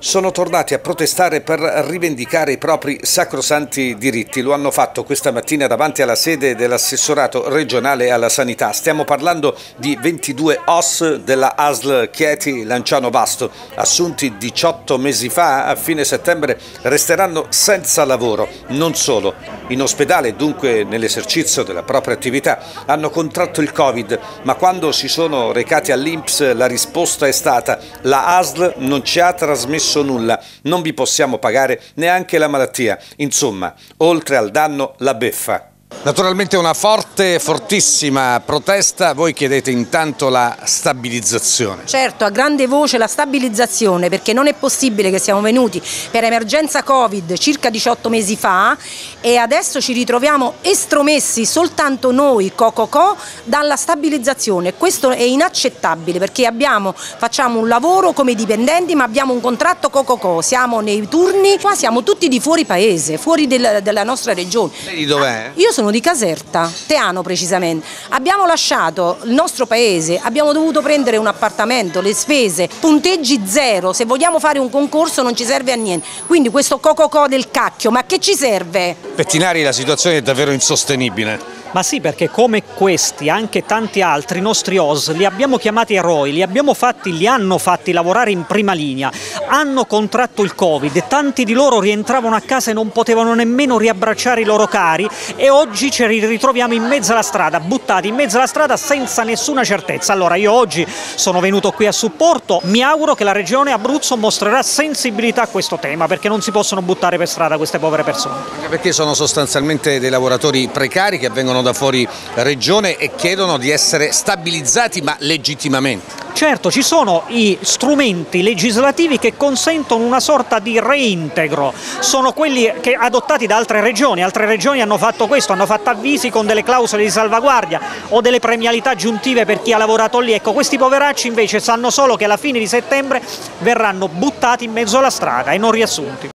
Sono tornati a protestare per rivendicare i propri sacrosanti diritti. Lo hanno fatto questa mattina davanti alla sede dell'assessorato regionale alla sanità. Stiamo parlando di 22 OS della ASL Chieti Lanciano Basto, assunti 18 mesi fa, a fine settembre resteranno senza lavoro. Non solo, in ospedale, dunque nell'esercizio della propria attività, hanno contratto il Covid, ma quando si sono recati all'Inps la risposta è stata la ASL non ci ha trasmesso nulla, non vi possiamo pagare neanche la malattia. Insomma, oltre al danno, la beffa. Naturalmente una forte, fortissima protesta, voi chiedete intanto la stabilizzazione. Certo, a grande voce la stabilizzazione perché non è possibile che siamo venuti per emergenza Covid circa 18 mesi fa e adesso ci ritroviamo estromessi soltanto noi Cococò dalla stabilizzazione. Questo è inaccettabile perché abbiamo, facciamo un lavoro come dipendenti ma abbiamo un contratto Cococò, siamo nei turni, qua siamo tutti di fuori paese, fuori del, della nostra regione. Lei di dov'è? Io sono di Caserta, Teano precisamente. Abbiamo lasciato il nostro paese, abbiamo dovuto prendere un appartamento, le spese, punteggi zero, se vogliamo fare un concorso non ci serve a niente. Quindi questo cococò del cacchio, ma che ci serve? Pettinari la situazione è davvero insostenibile. Ma sì, perché come questi, anche tanti altri nostri OS, li abbiamo chiamati eroi, li abbiamo fatti, li hanno fatti lavorare in prima linea, hanno contratto il Covid, tanti di loro rientravano a casa e non potevano nemmeno riabbracciare i loro cari e oggi ci ritroviamo in mezzo alla strada, buttati in mezzo alla strada senza nessuna certezza. Allora io oggi sono venuto qui a supporto, mi auguro che la Regione Abruzzo mostrerà sensibilità a questo tema, perché non si possono buttare per strada queste povere persone. Anche perché sono sostanzialmente dei lavoratori precari che vengono da fuori regione e chiedono di essere stabilizzati ma legittimamente. Certo, ci sono i strumenti legislativi che consentono una sorta di reintegro, sono quelli che adottati da altre regioni, altre regioni hanno fatto questo, hanno fatto avvisi con delle clausole di salvaguardia o delle premialità aggiuntive per chi ha lavorato lì, ecco questi poveracci invece sanno solo che alla fine di settembre verranno buttati in mezzo alla strada e non riassunti.